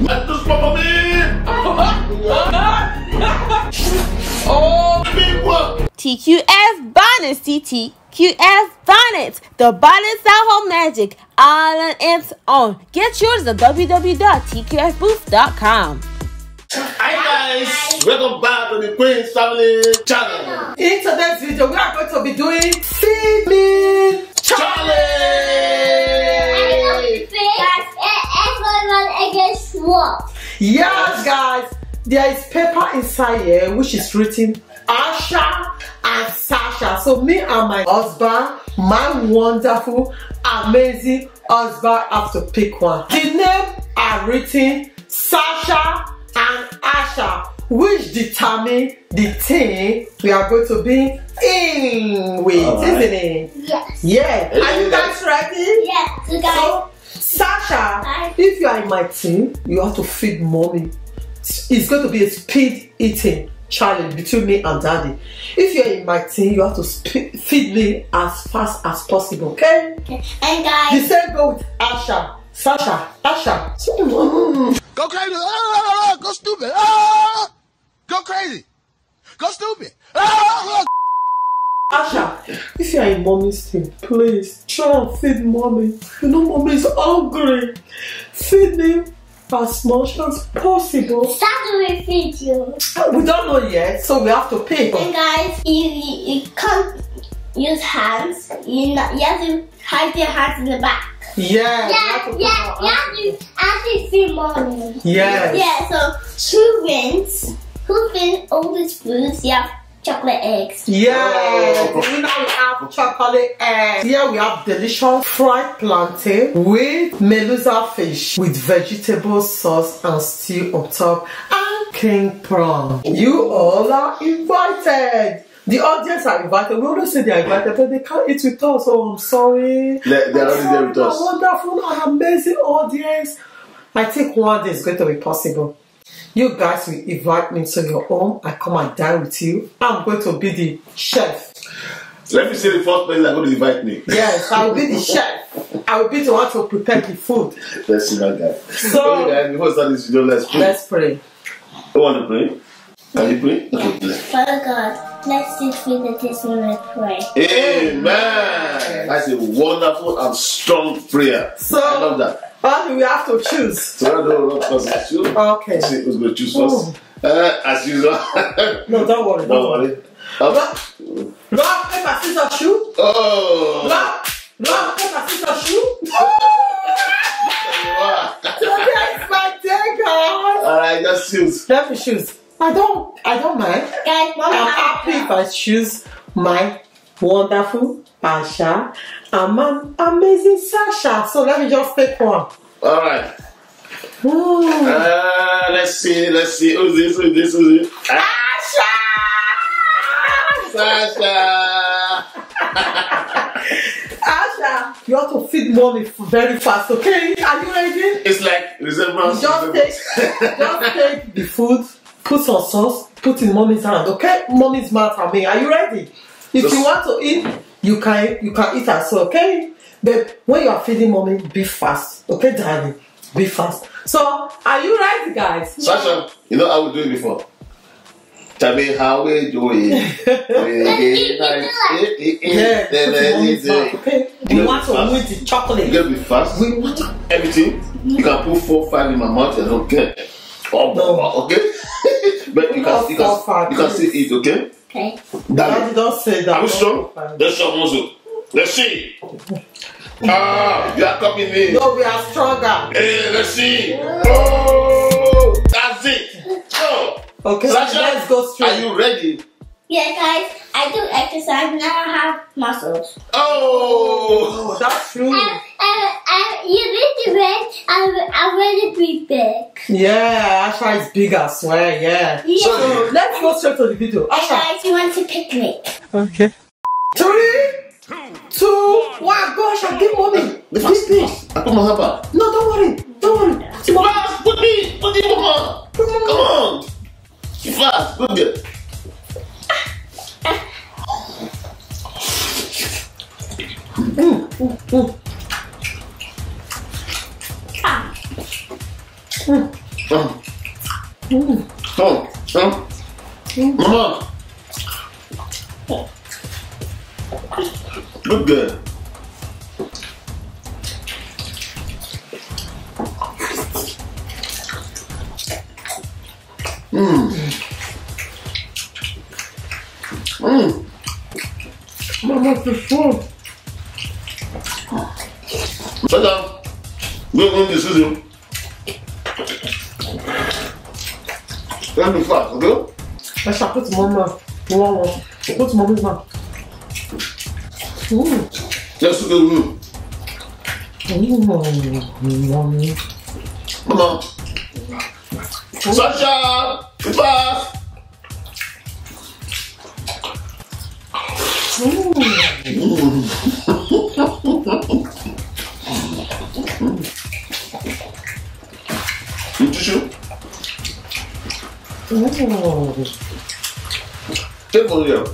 What does Papa mean? Oh, Big one. TQF Bonnets, TTQF Bonnets, the Bonnets at Home Magic, all on its own. Get yours at www.tqfbooth.com. Hi guys, welcome back to the Queen's Family Channel. in today's video, we are going to be doing Feed Me Charlie! Yes, guys, there is paper inside here which is written Asher and Sasha. So, me and my husband, my wonderful, amazing husband, have to pick one. The name are written Sasha and Asher, which determine the thing we are going to be in with, Alright. isn't it? Yes. Yeah. Are you guys ready? Yes. So guys, So, Sasha, Hi. if you are in my team, you have to feed mommy. It's going to be a speed eating challenge between me and daddy. If you're in my team, you have to feed me as fast as possible, okay? okay. and The guys, same go with Asher. Sasha, Asher. Go crazy. Ah, ah, ah, ah go stupid. Ah, go crazy. Go stupid. Ah, Asher, if you are in mommy's team, please try and feed mommy. You know mommy is hungry. Feed me as much as possible. Saturday feed you? We don't know yet, so we have to pick. And guys, you, you, you can't use hands. You, you have to hide your hands in the back. Yeah, Yeah, yeah, you have to actually feed mommy. Yes. Yeah, so who wins? Who wins all these foods? Have chocolate eggs. Yeah, oh. we now we have chocolate eggs. Here we have delicious fried plantain with melusa fish with vegetable sauce and stew on top and king prawn. You all are invited. The audience are invited. We always say they are invited, but they can't eat with us. Oh, I'm sorry. They- they're already there with us. my Wonderful and amazing audience. I think one day is going to be possible. You guys will invite me to your home. I come and dine with you. I'm going to be the chef. Let me say the first person that's going to invite me. Yes, I will be the chef. I will be the one to prepare the food. Let's see that guy. So- okay, guys, before we start this video, let's pray. Let's pray. Who want to pray? Can you pray? Okay, let's Father God, let's sit with the this moment pray. Amen. That's a wonderful and strong prayer. So- I love that. Only we have to choose. So I don't know what to choose. Okay. See who's going to choose first. Uh, as usual. No, don't worry. Don't worry. Up. Rock, rock, paper, scissors, shoot. Oh. Rock, rock, paper, scissors, shoot. Today is my day, guys. All right, just choose. Let me choose. I don't, I don't mind. Guys, mom I'm happy if I choose my wonderful Asher and my amazing Sasha. So let me just pick one. All right. Ooh. Uh, let's see. Let's see. Who's this? Who's this? Who's this? Asher! Sasha. Asher, you have to feed mommy very fast, okay? Are you ready? It's like resemblance. Just take, just take the food, put some sauce, put in mommy's hand, okay? Mommy's mouth and me. Are you ready? If Just- you want to eat, you can you can eat as well, okay? But when you are feeding mommy, be fast, okay, daddy? Be fast. So, are you ready, guys? Sasha, you know I we do it before. Tell me how we do it. Yeah, put in mommy's mouth, okay? We want to fast. win the You chocolate. gotta be fast. We want to. Everything. You can put four, five in my mouth and don't care. Oh, No. okay? but you can, you can, you can please. still eat, okay? Okay. Daddy, Daddy, don't say that. are we strong? Let's show muscle. Let's see. Ah, you are copying me. No, we are stronger. Hey, let's see. Oh, that's it. Oh, Okay, Sasha, let's go straight. Are you ready? Yeah, guys, I do exercise now. I have muscles. Oh, Oh, that's true. And, and, and you need to wait. I'm, I'm ready to be big. Yeah, Asher is big, I swear, yeah. Yeah. So let's go straight to the video. Hey Asher, guys, you want to picnic? okay. Three, two, one, go, Asher, give mommy. the Give fast. me. I put my hand back. No, don't worry, don't worry. Come on. Fast, put me, put me, come on. Come on. You fast, good girl. Come. Um. Oh, um. Mama. Look Let me fast, okay? I shall put mama. One, one. Put mommy's mouth. Mmm. Let's look at you. Mmm. Mommy. Mama. Sasha! Fast! You Mm. Take one here.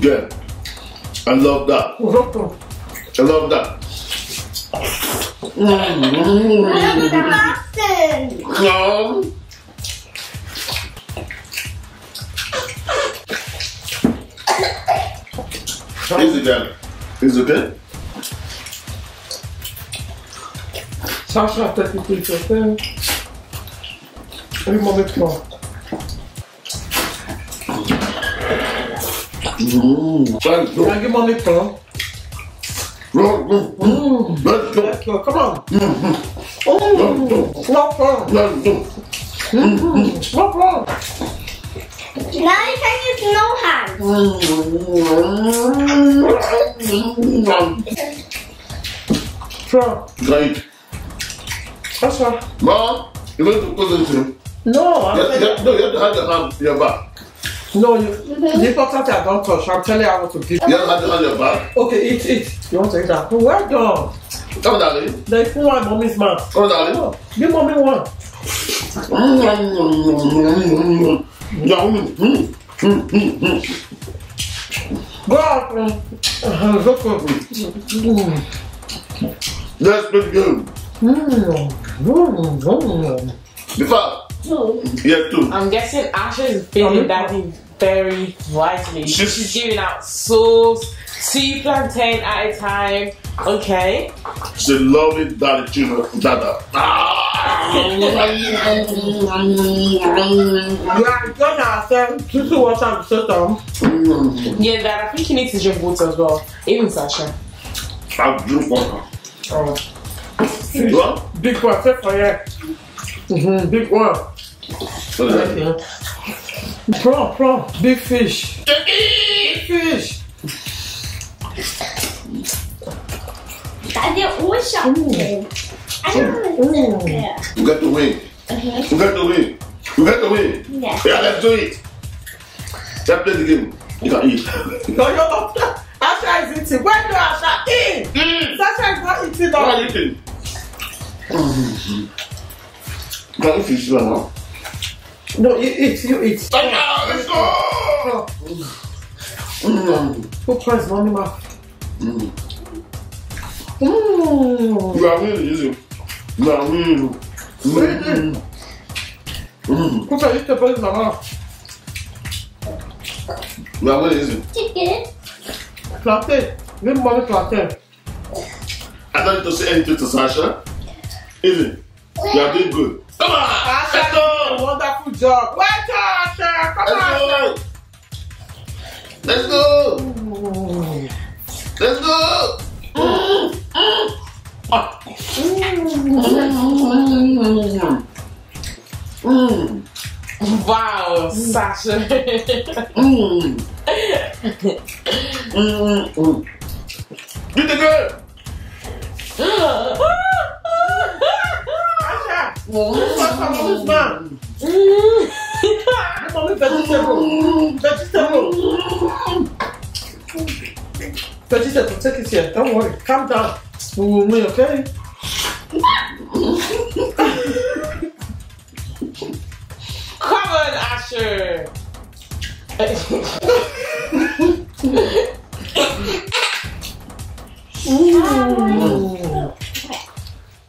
Good. I love that. I love that. Mm. I love the accent. No. Easy, girl. Is okay? Sasha, 33%. Can I give mommy come? Let's go. Let's go. Let's go. Come on. Let's go. No problem. Let's go. No problem. Now you can use no hands. Sure. Right. Sasha. Mom, you want to put this in? No, I'm telling yes, no, you have to have your hand your back. No, you. The important thing I don't touch. I'm telling you how to give. You have to have your hand in your back. Okay, eat, eat. You want to eat that? Well done. Come darling. They put one in mommy's mouth. Come darling. Oh, give mommy one. Go out. Go for it. Good. Mm, mm, mm. Before, Two. yeah, two. I'm guessing Asher is feeling daddy very vitally. She's- She's giving out souls, two plantain at a time. Okay. She love it, daddy, children, dada. Yeah, go now, sir. Just to watch out the system. Yeah, Dad, I think you need to drink water as well. Even Sasha. I'll drink water. Oh, What? big one, set for you. Mm-hmm, big one. What is that? Prawn, prawn, big fish. Big fish. Daddy always shouting. I don't know. Yeah. You got to win. Mhm. You got to win. You got to win. Yeah. Yeah, let's do it. Let's play the game. You can eat. No, you're not. Asher is eating. Where do Asher eat? Mm. Sasha is not eating What are now. you eating? Mm. Can you fish right now? No, you eat, you eat. Sasha, let's go! Who cries mommy mouth? Mm. Mmm. You are winning, isn't it? You are winning. Mm. Mm. Who can eat the boys mama? You are winning, isn't it? Chicken. Plantain. Give mommy plantain. I don't need to say anything to Sasha. Isn't it? You are doing good. Come on! Asher Let's go! wonderful job. Well done, Asher. Come on, Let's Asher. go! Let's go! Let's go! Mm. Wow, Sasha. Mm. Mm. Mm. Get the girl! Mommy's mouth? Give mommy vegetable. Vegetable. Vegetable, take it here. Don't worry. Calm down. We will win, okay? Come on, Asher.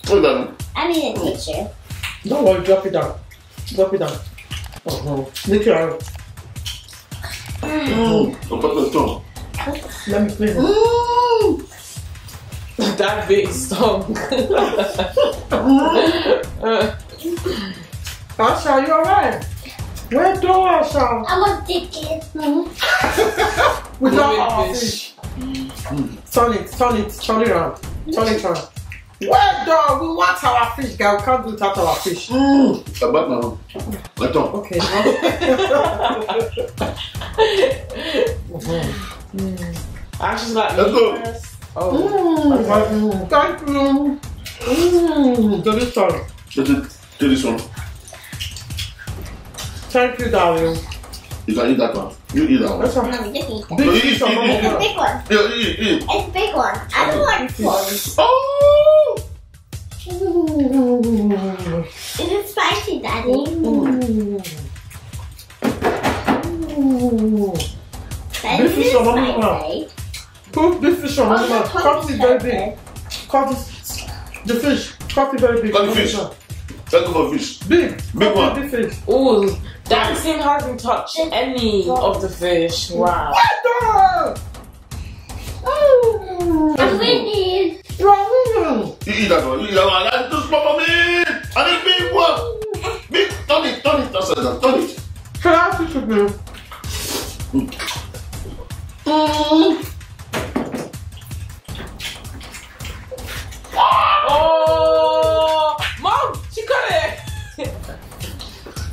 Hold on. I need a teacher. Don't worry, drop it down. Drop it down. Uh-huh. Lick your arm. Mm. Open the tongue. Let me clean it. Mmm. That big song. Asher, you alright? Where do Asher? I want chicken. We Moving love our fish. fish. Turn it, turn it, turn it around. Turn it around. Where do we want our fish, guy? We can't do without our fish. Mm. About now. My tongue. Okay. Ash is like, Let's go. Oh. Mm, Thank you. Mm, delicious. Let it do this one. Thank you, darling. You can eat that one. You eat that one. That's a No, we just eat that. big No, fish eat, on eat, eat. It's a big one. Yeah, eat, eat. It's a big one. I don't want small. Oh! Is it spicy, Daddy? Mm. That This is is it a Mama Girl. spicy. Cook this fish on Oh, Mama Girl. the Cut tongue it is very big. Cut it. The fish. Cut it very big. Cut the fish. Let's go for fish. Big. Big Cut one. Big fish. Ooh, that sim hasn't touched any of the fish. Wow. Where I'm winning. Do? You eat that one. You eat that one. That's too small for me. I need big one. Big. Turn it. Turn it. That's it. Turn it. Can I have fish with? Mm. Oh, mom, she got it.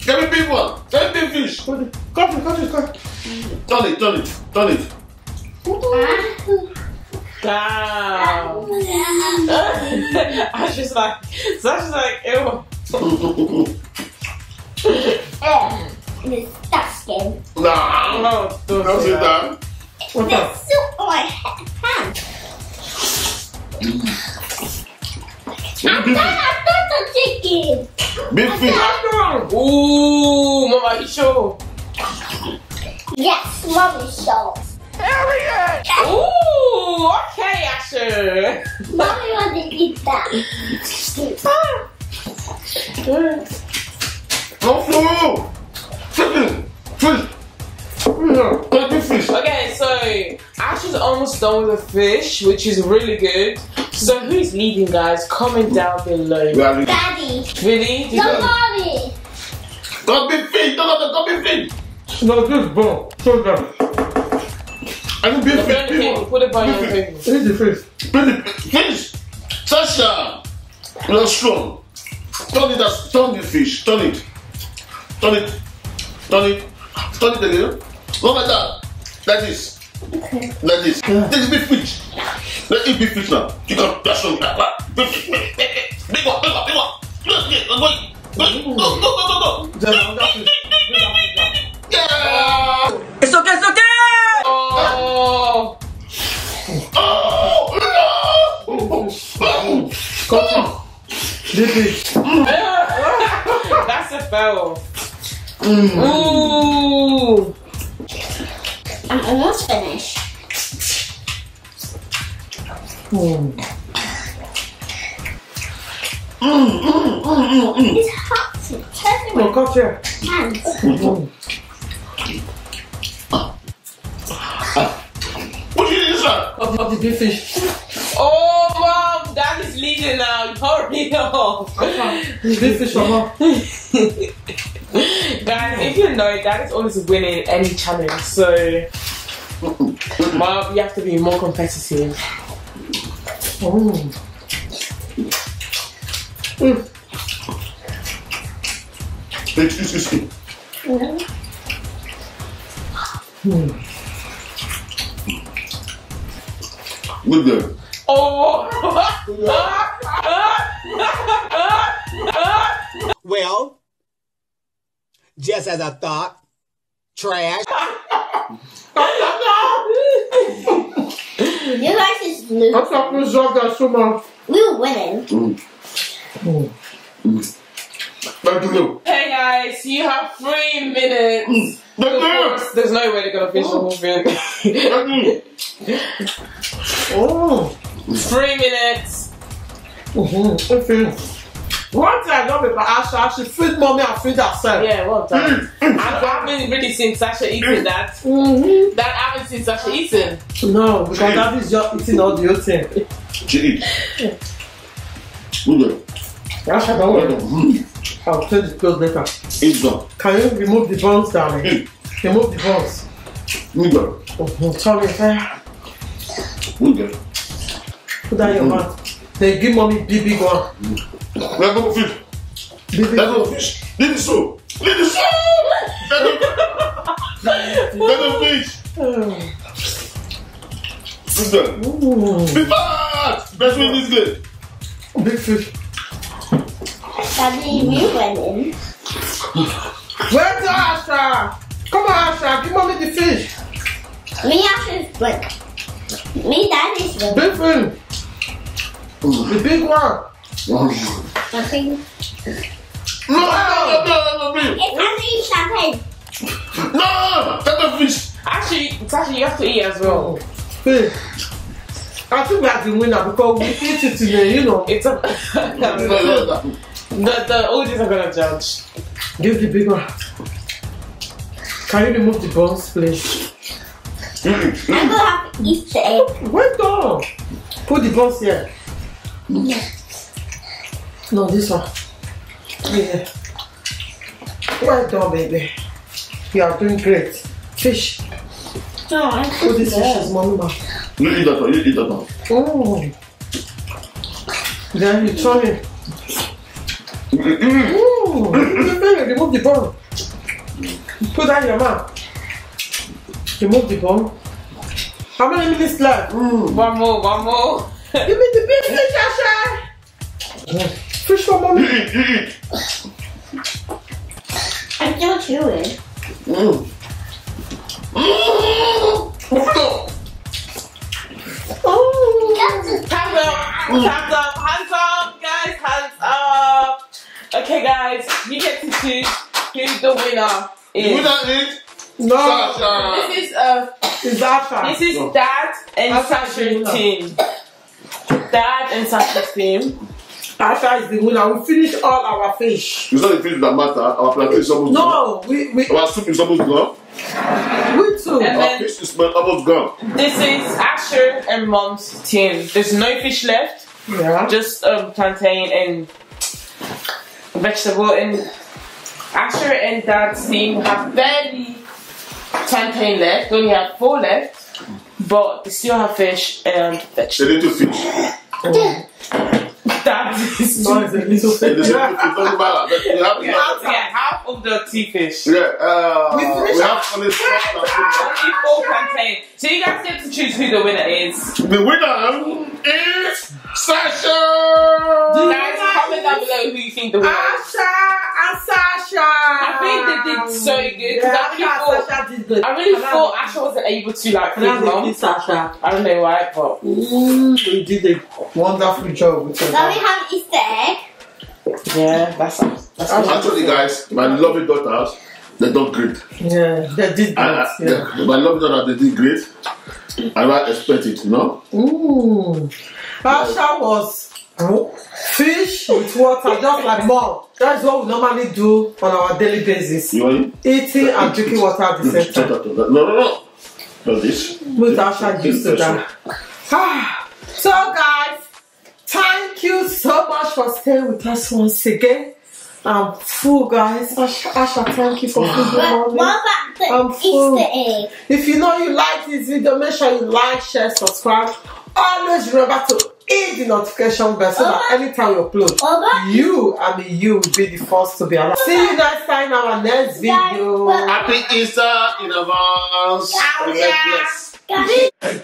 Get me big one. Get me big fish. Cut it. Cut it. Cut it. Cut it. Turn it. Turn it. Turn it. Damn. Ash is like, so Ash is like, ew. Ugh. Disgusting. nah. No, don't Don't say sit that. down. What's There's up? soup on my ha- hand. I'm not, I'm not a chicken. Big fish. Ooh, mama, you sure? Yes, mommy shows. Ooh, okay, Asher. Mommy wants to eat that. No food. Chicken. Fish. Get me fish. Okay, so Ash is almost done with the fish, which is really good. So who's leading, guys? Comment down below. Daddy. Really? Did No, you- mommy. Got big fish. Got big fish. No, this bone. Show them. I it on the fish. table. Put it on your table. Eat the fish. Big fish. Sasha. You're strong. Turn it. as- Turn the fish. Turn it. Turn it. Turn it. Turn it again. Go like that. Like this. Like this. Take big fish. Let's eat big fish now. You can dash on that. Big fish. Big, one. Big one. Big one. Let's get. Go. Go. Go. Go. Go. Go. Go. Then another fish. Yeah. Oh, Oh. No. It. Big fish. that's a fail. Ooh. I'm almost finished. Mm. It's hot. It's touching No, my cut here. hands. Mm. What did, sir? Cut cut the big fish. Oh, mom, that is leading now. Hurry up. Big fish, mama. Guys, if you know, that is always winning any challenge. So, mom, you have to be more competitive. Mm. Mm. Excuse excuse me. Good girl. Oh. Well, just as I thought, trash. You guys is losing. That's not resolve that so much. We were winning. Mm. Mm. Thank you. hey guys, you have three minutes. Mm. Thank Of you. course, there's no way they're gonna finish the whole thing. Thank you. Oh. three minutes. Mm-hmm. Okay. One thing I love about Asher, she feed mommy and feed herself. Yeah, well done. I, I haven't really seen Sasha eating that. Mm-hmm. That I haven't seen Sasha eating. No, because that is just eating all the whole thing. She eat. Good girl. Asher, don't worry. done. I'll clean the clothes later. Eat done. Can you remove the bones, darling? Remove the bones. Good girl. Mm-hmm. Sorry, fire. Good girl. Put that in your mouth. They give mommy big, big one. Let's go fish. Big, big Let's go fish. Leave the soup. Leave the soup. Let them fish. Good girl. Ooh, Be fast. Best win this game. big fish. Daddy, you went in. Where's the Asher? Come on, Asher, give mommy the fish. Me actually went. Me daddy's went. Big fish. The big one. I think. No, no, no, no, no, no. It's actually champagne. No, let them fish. Actually, Sasha, you have to eat as well. I think we are the winner because we eat it today, you know. It's a No, no, no. the the audience are gonna judge. Give the big one. Can you remove the bones, please? I'm gonna have Easter egg. Wait on. Put the bones here. No, this one. Yeah. Well done, baby. You are doing great. Fish. No, I Put this fish mommy. You eat that one. You eat that one. Oh. Then you turn it. Ooh. Baby, remove the bone. Put that in your mouth. Remove the bone. How many minutes left? One more, one more. Give me the big fish, Asher. Fish for You mommy. eat. You eat. I'm still chewing. Mm. Mm. Oh. That's Hands up, hands up, hands up, guys, hands up. Okay, guys, you get to choose who the winner is. Winner is No. Sasha. This is uh, It's Asher. this is Dad and Asher is the Sasha's team. Dad and Sasha's team. Asher is the winner. We finish all our fish. It's not the fish that matter. Our plantain is almost gone. No, we we Our soup is almost gone. we too. And Our then fish is almost gone. this is Asher and Mom's team. There's no fish left, Yeah. just um, plantain and vegetable. And Asher and Dad's team have barely plantain left. They only have four left, but they still have fish and The vegetable. little fish. That is No, it's a little The little fish. fish doesn't matter. But we have, We have to get half of the tea fish. yeah, uh, We we, have only four plantain. So you guys get to choose who the winner is. The winner is Sasha. Guys, comment down below who you think the winner is. Asher and Sasha. I think they did so good, 'cause I really thought- Sasha did good. I really Can thought have- Asher wasn't able to like Can feed I have the mom. Sasha? I don't know why, but Mm, we did a wonderful job with Now we have Easter egg. yeah, that's that's good. Actually, guys, my lovely daughters, they done great. Yeah, they did I. I, Yeah. they- my lovely daughters, they did great. I might expect it, you know. Mm. Asher was fish with water, just like mom. That's what we normally do on our daily basis. You want? Eating and drinking water at the same time. No, no, no. Not this. With Asher used to that. Ah. So guys, thank you so much for staying with us once again. I'm full guys. Asher, Asher thank you for feeding But what about the I'm full. Easter egg? If you know you like this video, make sure you like, share, subscribe. Always remember to hit the notification bell so that anytime you upload, Over. you, I mean you, will be the first to be alive. See you next time in our next video. Guys, Happy Easter in advance. Remain yeah. blessed. Guys,